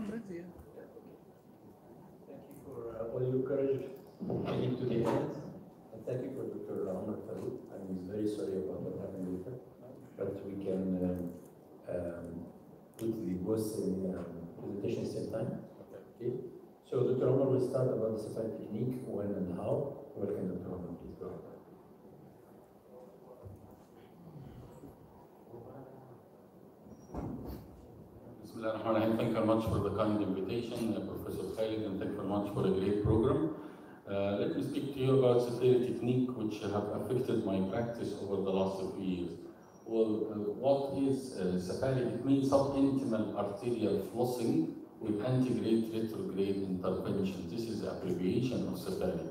I'm ready. Thank you for uh, all your courage taking to the end. And thank you for Dr. Omar Farouk. I'm very sorry about what happened later. But we can um, um, put the both in um, presentation same time. Okay. So Dr. Omar will start about the Safari technique, when and how. Welcome, Dr. Omar. Please go ahead. Thank you very much for the kind invitation, uh, Professor Khalid, and thank you very much for a great program. Uh, let me speak to you about Safari technique, which have affected my practice over the last few years. Well, uh, what is uh, Safari? It means subintimal arterial flossing with antegrade retrograde intervention. This is the abbreviation of Safari.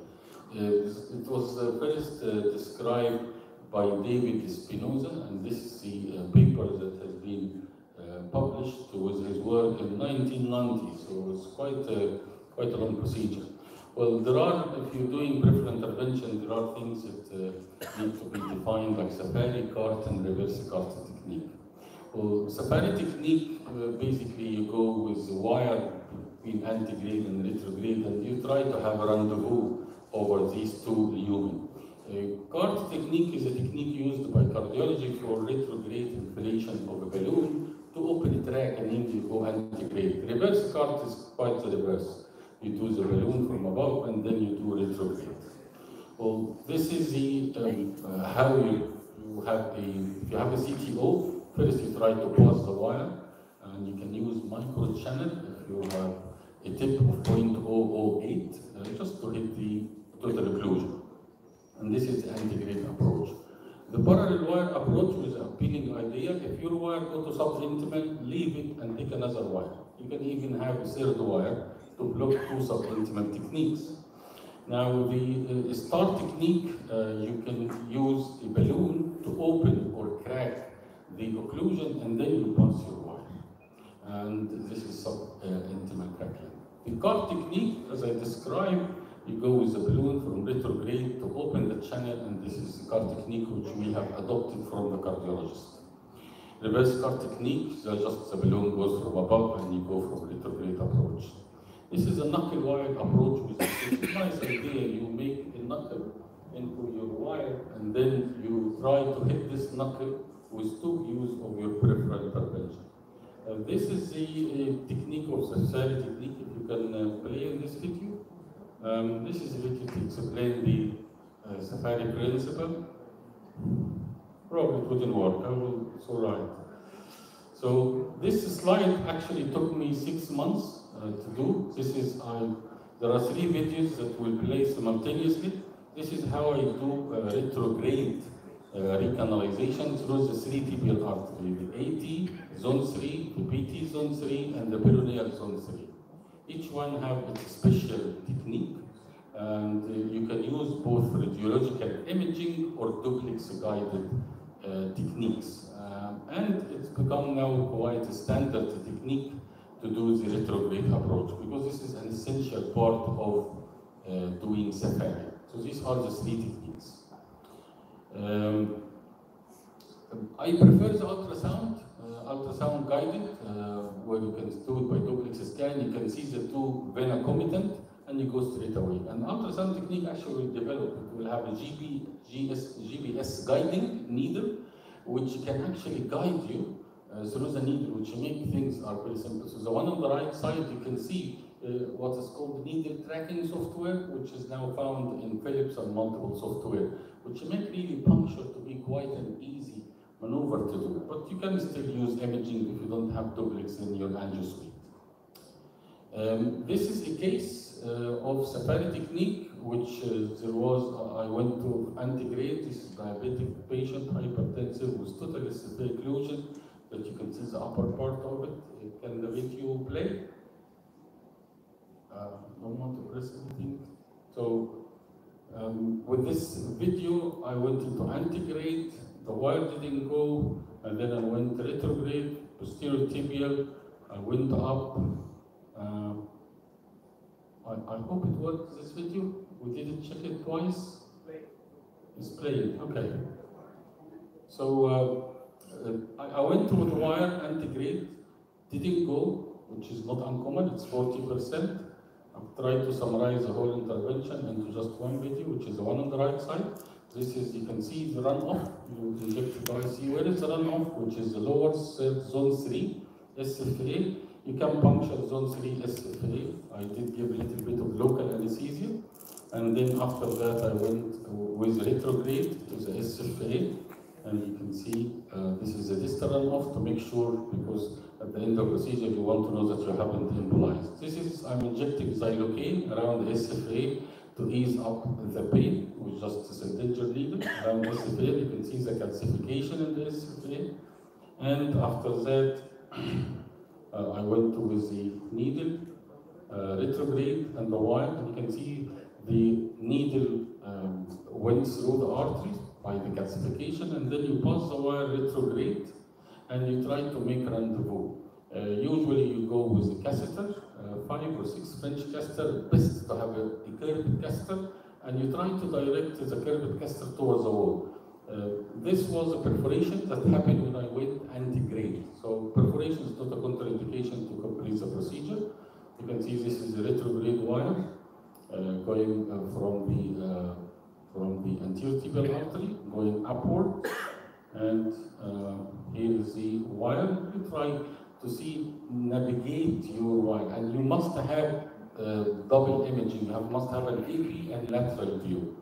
Uh, it was uh, first uh, described by David Spinosa, and this is the paper that has been published with his work in 1990, so it's quite a, quite a long procedure. Well, there are, if you're doing peripheral intervention, there are things that uh, need to be defined, like Safari cart and reverse cart technique. Well, Safari technique, uh, basically you go with the wire between antegrade and retrograde, and you try to have a rendezvous over these two lumen. Uh, cart technique is a technique used by cardiology for retrograde inflation of a balloon to open the track and then you go antegrade. Reverse cart is quite reverse. You do the balloon from above and then you do retrograde. Well, this is the um, uh, how you, you have a you have a CTO. First, you try to pass the wire, and you can use micro channel if you have a tip of 0.008 uh, just to hit the total occlusion. And this is the antegrade approach. The parallel wire approach a appealing your wire go to subintimal, leave it and take another wire. You can even have a third wire to block two subintimal techniques. Now, the uh, star technique, uh, you can use a balloon to open or crack the occlusion and then you pass your wire. And this is sub-intimal cracking. The cart technique, as I described, you go with the balloon from retrograde to open the channel, and this is the cart technique which we have adopted from the cardiologist. Reverse cart technique, so just the balloon goes from above and you go from retrograde approach. This is a knuckle wire approach, is a nice idea. You make a knuckle into your wire, and then you try to hit this knuckle with two views of your peripheral intervention. Uh, this is the uh, technique of the technique, if you can uh, play in this video. Um, this is a video to explain the uh, Safari principle. Probably wouldn't work, I will, it's all right. So this slide actually took me six months uh, to do. This is, I, there are three videos that will play simultaneously. This is how I do uh, retrograde uh, recanalization through the three tibial artery, the AT, zone 3, the PT, zone 3, and the peroneal zone 3. Each one have its special technique, and uh, you can use both radiological imaging or duplex guided techniques. Um, and it's become now quite a standard technique to do the retrograde approach because this is an essential part of uh, doing Safari. So these are the three techniques. Um, I prefer the ultrasound, uh, ultrasound guided, uh, where you can do it by duplex scan. You can see the two vena comitant, and you go straight away. And ultrasound technique actually will develop. It will have a GB, GS, guiding needle, which can actually guide you uh, through the needle, which make things are very simple. So the one on the right side, you can see uh, what is called needle tracking software, which is now found in Philips and multiple software, which make really puncture to be quite an easy maneuver to do. But you can still use imaging if you don't have duplex in your angio suite. Um, this is a case uh, of Safari technique, which uh, there was, I went to antegrade, this is diabetic patient, hypertensive with total severe occlusion, that you can see the upper part of it. Uh, Can the video play? Uh, don't want to press anything. So um, with this video, I went into antegrade, the wire didn't go, and then I went retrograde, posterior tibial, I went up. Um, I, I hope it worked, this video. We didn't check it twice. It's playing, okay. So uh, uh, I, I went through the wire antegrade, didn't go, which is not uncommon, it's 40%. I've tried to summarize the whole intervention into just one video, which is the one on the right side. This is, you can see the runoff, you inject the IC. Where is the runoff, which is the lower zone 3, SFA. You can puncture zone 3 SFA. I did give a little bit of local anesthesia. And then after that, I went with retrograde to the SFA. And you can see uh, this is a distal runoff to make sure, because at the end of the procedure, you want to know that you haven't embolized. This is, I'm injecting xylocaine around the SFA to ease up the pain with just a syringe needle around the SFA. You can see the calcification in the SFA. And after that, uh, I went with the needle, uh, retrograde and the wire. You can see the needle um, went through the arteries by the calcification, and then you pass the wire retrograde and you try to make rendezvous. Uh, usually you go with a catheter, uh, five or six French catheter, best to have a, a curved catheter, and you try to direct the curved catheter towards the wall. Uh, this was a perforation that happened when I went antegrade. So perforation is not a contraindication to complete the procedure. You can see this is a retrograde wire uh, going uh, from the uh, from the anterior tibial artery, going upward, and uh, here is the wire. You try to see navigate your wire, and you must have uh, double imaging. You have, must have an AP and lateral view.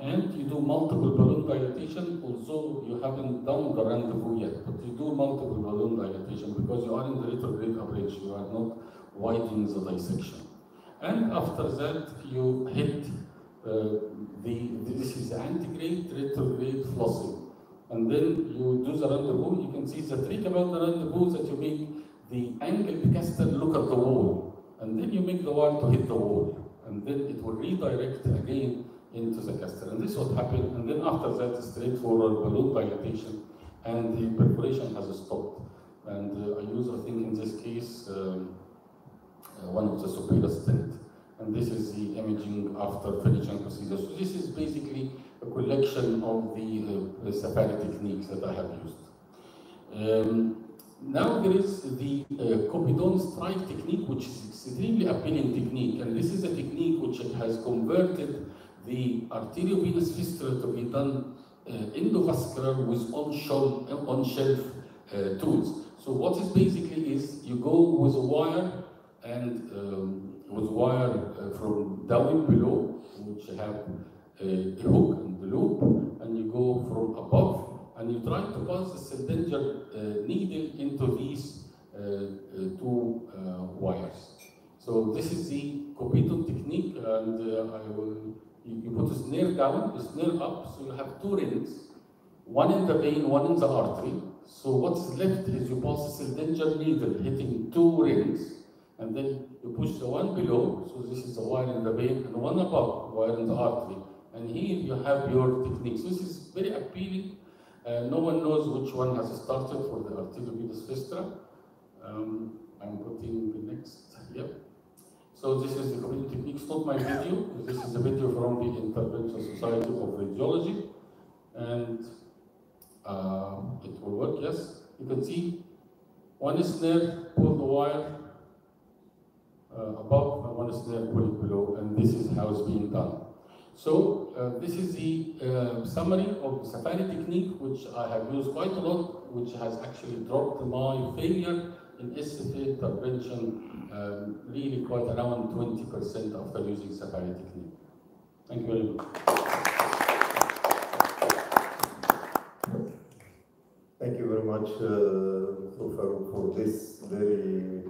And you do multiple balloon dilatation, although you haven't done the rendezvous yet, but you do multiple balloon dilatation because you are in the retrograde approach, you are not widening the dissection. And after that, you hit uh, the, this is antegrade, retrograde flossing. And then you do the rendezvous, you can see the trick about the rendezvous that you make the angle catheter look at the wall. And then you make the wire to hit the wall. And then it will redirect again into the catheter. And this is what happened. And then after that, straightforward balloon dilatation. And the perforation has stopped. And uh, I use, I think in this case, um, uh, one of the Supera stent. And this is the imaging after finishing procedure. So this is basically a collection of the uh, safari techniques that I have used. Um, now there is the uh, Copidon strike technique, which is extremely appealing technique, and this is a technique which has converted the arteriovenous fistula to be done uh, endovascular with on-shelf on -shelf, uh, tools. So what is basically is you go with a wire and um, with wire uh, from down below, which have a hook and the loop, and you go from above and you try to pass the cylinder uh, needle into these uh, uh, two uh, wires. So this is the Copito technique, and uh, I will, you, you put a snare down, a snare up, so you have two rings, one in the vein, one in the artery. So what's left is you pass a cylinder needle hitting two rings, and then you push the one below, so this is the wire in the vein, and one above, wire in the artery. And here you have your technique. So this is very appealing uh, no one knows which one has started for the arteriovenous fistula. Um, I'm putting the next, yep. So this is the community technique, not my video, this is a video from the Interventional Society of Radiology. And uh, it will work, yes. You can see one snare, pull the wire uh, above, and one snare, pull it below, and this is how it's being done. So uh, this is the uh, summary of the Safari technique, which I have used quite a lot, which has actually dropped my failure in SFA intervention um, really quite around 20% after using Safari technique. Thank you very much. Thank you very much, uh, Farouk, for this very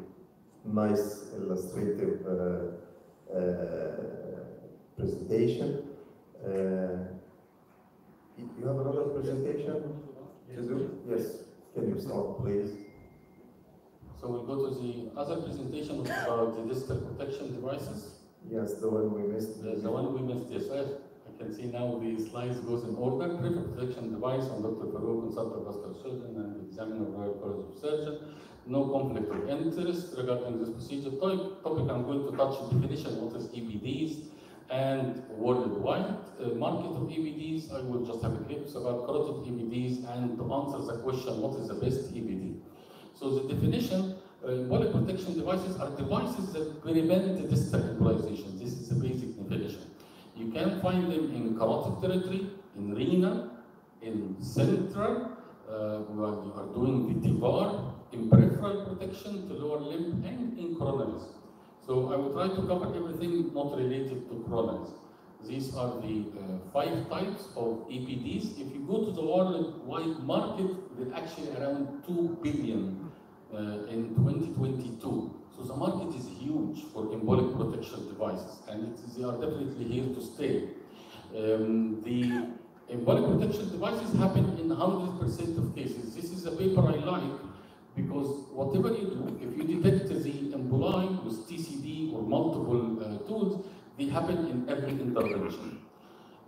nice illustrative uh, uh, presentation. Uh, you have another presentation to do? Yes. Can you start, please? So we'll go to the other presentation about the digital protection devices. Yes, the one we missed. The, the one we missed, yes, I I can see now the slides goes in order. Peripheral protection device on Dr. Farouk, consultant vascular surgeon and examiner of Royal College of Surgeons. No conflict of interest regarding this procedure. Topic, I'm going to touch definition, what is EPDs, and worldwide uh, market of EPDs. I will just have a glimpse about carotid EPDs and to answer the question, what is the best EPD? So the definition, uh, embolic protection devices are devices that prevent distal embolization. This is the basic definition. You can find them in carotid territory, in renal, in central, uh, where you are doing the TEVAR, in peripheral protection to lower limb, and in coronaries. So I will try to cover everything not related to coronaries. These are the uh, five types of APDs. If you go to the worldwide market, they're actually around 2 billion in 2022. So the market is huge for embolic protection devices, and they are definitely here to stay. Um, the embolic protection devices happen in 100% of cases. This is a paper I like because whatever you do, if you detect the emboli with TCD or multiple uh, tools, they happen in every intervention.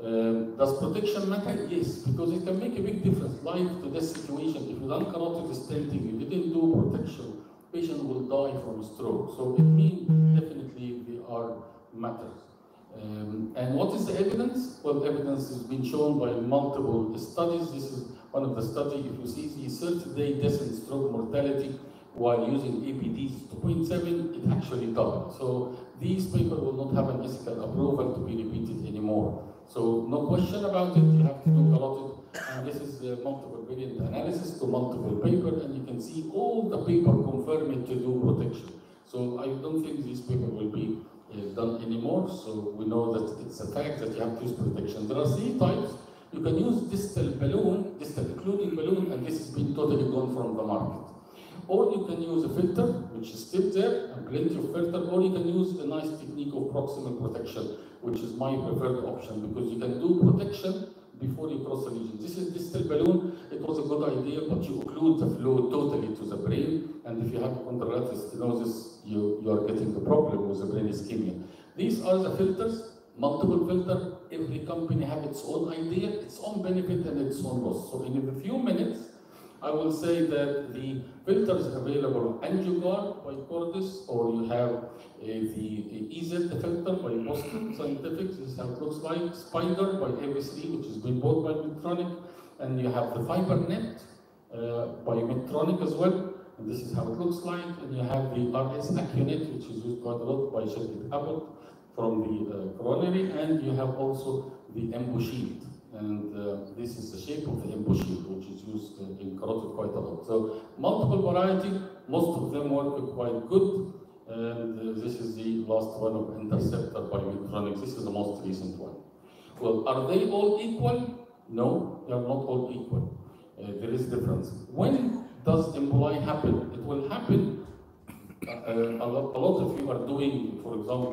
Um, does protection matter? Yes, because it can make a big difference. Life to death situation. If you done carotid stenting, you didn't do protection, patient will die from stroke. So it means definitely they are matters. Um, and what is the evidence? Well, evidence has been shown by multiple studies. This is one of the studies. If you see the 30-day death and stroke mortality while using APDs 2.7, it actually doubled. So these papers will not have an ethical approval to be repeated anymore. So no question about it, you have to do carotid. And this is a multiple variant analysis to multiple paper, and you can see all the paper confirming to do protection. So I don't think this paper will be uh, done anymore. So we know that it's a fact that you have to use protection. There are three types. You can use distal balloon, distal occluding balloon, and this has been totally gone from the market. Or you can use a filter, which is still there, and plenty of filter, or you can use a nice technique of proximal protection, which is my preferred option, because you can do protection before you cross the lesion. This is distal balloon, it was a good idea, but you occlude the flow totally to the brain, and if you have contralateral stenosis, you, you are getting the problem with the brain ischemia. These are the filters, multiple filter, every company have its own idea, its own benefit, and its own loss. So in a few minutes, I will say that the filters available Angioguard by Cordis, or you have the EZ filter by Boston Scientific, this is how it looks like, Spider by ev3, which is been bought by Medtronic, and you have the FiberNet uh, by Medtronic as well, and this is how it looks like, and you have the RS Acunet, which is used quite a lot by Sheffield Abbott from the uh, coronary, and you have also the Embo Shield and uh, this is the shape of the embossing, which is used uh, in carotid quite a lot. So multiple variety, most of them work quite good, and uh, this is the last one of Interceptor by Medtronic. This is the most recent one. Well, are they all equal? No, they are not all equal. Uh, there is difference. When does emboli happen? It will happen uh, a, lot, a lot of you are doing, for example,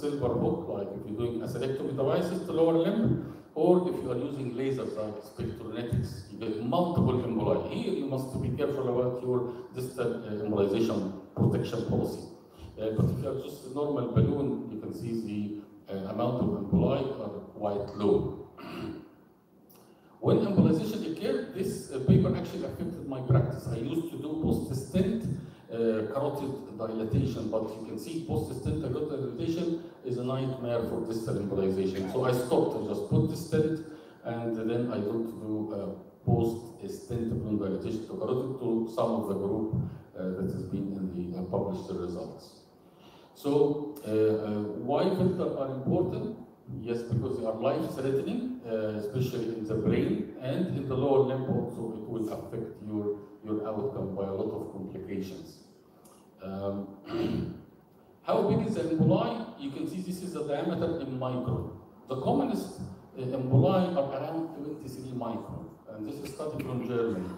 SilverHawk, like if you're doing atherectomy devices to lower limb, or if you are using lasers like Spectranetics, you get multiple emboli. Here you must be careful about your distal uh, embolization protection policy. Uh, but if you are just a normal balloon, you can see the uh, amount of emboli are quite low. when embolization occurred, this uh, paper actually affected my practice. I used to do post-stent uh, carotid dilatation, but you can see post-stent carotid dilatation is a nightmare for distal embolization. So I stopped, I just put the stent, and then I don't do uh, post-stent dilatation to carotid to some of the group uh, that has been in the uh, published results. So uh, uh, why filters are important? Yes, because they are life-threatening, especially in the brain and in the lower limb also it will affect your, your outcome by a lot of complications. Um, how big is the emboli? You can see this is the diameter in micron. The commonest uh, emboli are around 23 micron, and this is study from Germany.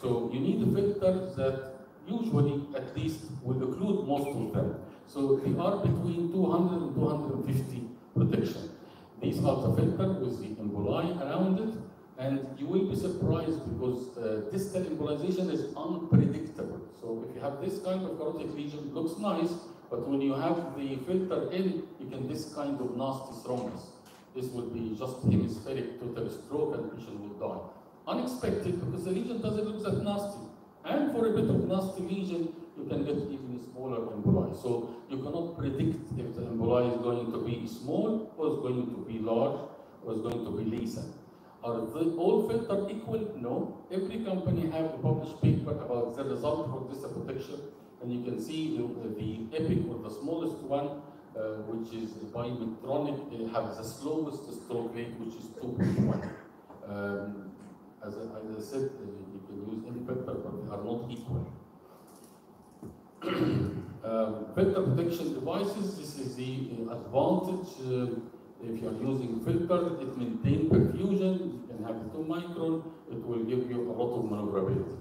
So you need a filter that usually at least will occlude most of them. So they are between 200 and 250 protection. These are the filter with the emboli around it, and you will be surprised because uh, distal embolization is unpredictable. So if you have this kind of carotid lesion, looks nice, but when you have the filter in, you can this kind of nasty thrombus. This would be just hemispheric total stroke and patient will die. Unexpected because the lesion doesn't look that nasty. And for a bit of nasty lesion, you can get even smaller emboli. So you cannot predict if the emboli is going to be small or is going to be large or is going to be lethal. Are the all filter equal? No. Every company have a published paper about the result for this protection. and you can see the, the epic or the smallest one, uh, which is by Medtronic, it has the slowest stroke rate, which is 2.1. Um, as, as I said, uh, you can use any paper, but they are not equal. Filter protection devices, this is the uh, advantage. Uh, if you are using filter, it maintains perfusion, you can have 2 micron, it will give you a lot of maneuverability.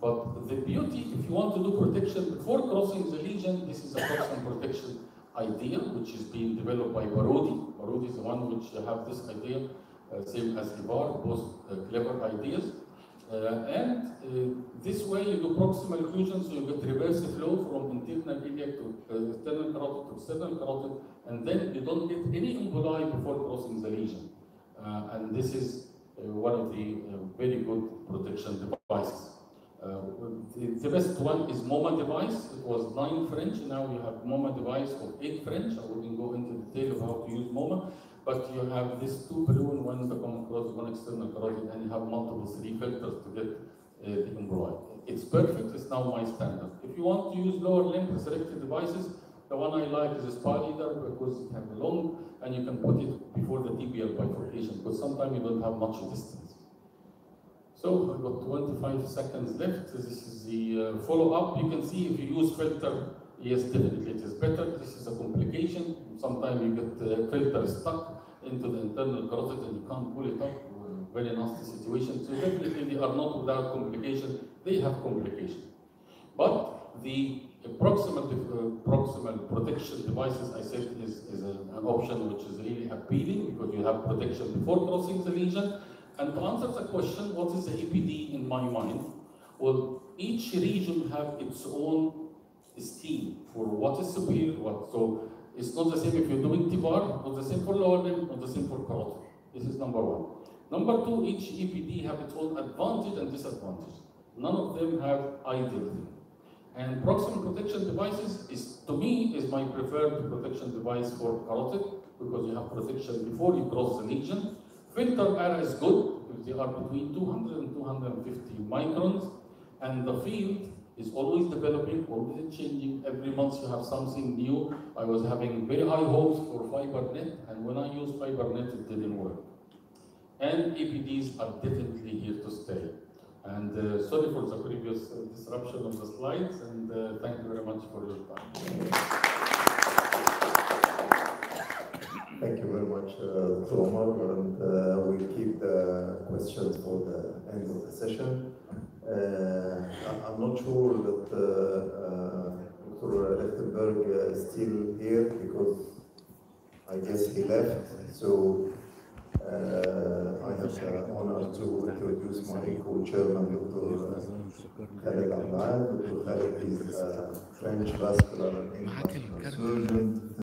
But the beauty, if you want to do protection before crossing the lesion, this is a proximate protection idea, which is being developed by Parodi. Parodi is the one which have this idea, uh, same as EVAR, both uh, clever ideas. Uh, and uh, this way you do proximal occlusion, so you get reverse flow from internal iliac to uh, external carotid to external carotid, and then you don't get any emboli before crossing the lesion. And this is one of the very good protection devices. Uh, the, the best one is MoMA device. It was nine French. Now we have MoMA device of eight French. I wouldn't go into detail of how to use MoMA, but you have these two balloon, one the common carotid, one external carotid, and you have multiple three filters to get uh, the emboli. It's perfect. It's now my standard. If you want to use lower limb selected devices, the one I like is a spa leader because it has long and you can put it before the tibial bifurcation because sometimes you don't have much distance. So I've got 25 seconds left. This is the uh, follow-up. You can see if you use filter, yes, definitely it is better. This is a complication. Sometimes you get the filter stuck into the internal carotid and you can't pull it up. Very nasty situation. So definitely they are not without complication. They have complication. But the proximal, uh, proximal protection devices, I said, is, is a, an option which is really appealing because you have protection before crossing the region. And to answer the question, what is the APD in my mind? Well, each region have its own scheme for what is superior, what. So it's not the same if you're doing TEVAR, not the same for limb, not the same for carotid. This is number one. Number two, each EPD have its own advantage and disadvantage. None of them have ideal thing. And proximal protection devices is, to me, is my preferred protection device for carotid because you have protection before you cross the lesion. Filter area is good because they are between 200 and 250 microns, and the field is always developing, always changing. Every month you have something new. I was having very high hopes for FiberNet, and when I used FiberNet, it didn't work. And APDs are definitely here to stay. And uh, sorry for the previous uh, disruption of the slides, and uh, thank you very much for your time. Thank you very much, uh. Omar, and uh, we'll keep the questions for the end of the session. Uh, I'm not sure that uh, uh, Dr. Lichtenberg is still here because I guess he left. So uh, I have the honor to introduce my co-chairman, Dr. Khaled Ahmad. Dr. Khaled is a French vascular surgeon